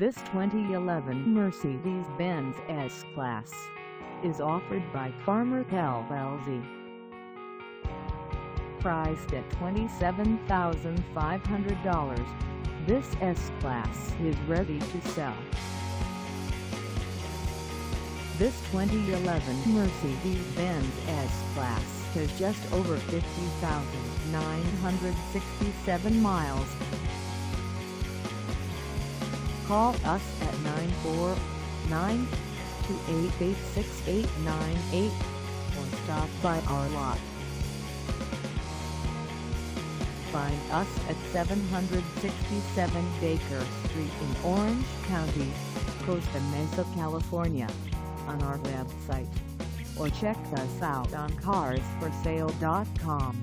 This 2011 Mercedes-Benz S-Class is offered by CarMart LLC. Priced at $27,500, this S-Class is ready to sell. This 2011 Mercedes-Benz S-Class has just over 50,967 miles. Call us at 949-288-6898 or stop by our lot. Find us at 767 Baker Street in Orange County, Costa Mesa, California on our website or check us out on carsforsale.com.